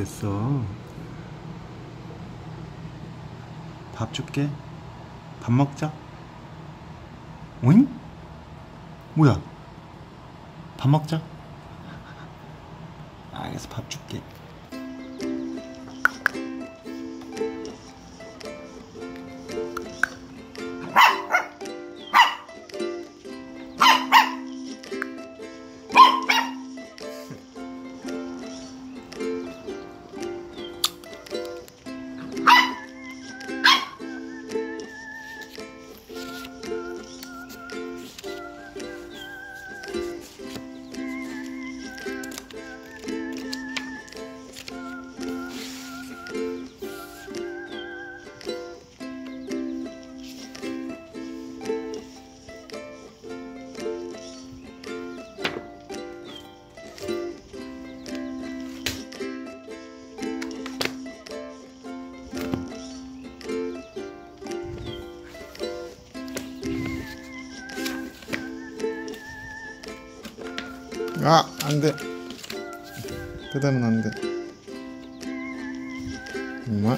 했어? 밥 줄게. 밥 먹자. 오잉? 뭐야? 밥 먹자. 알겠어, 밥 줄게. 아, 안 돼. 뜯으면 안 돼. 엄마.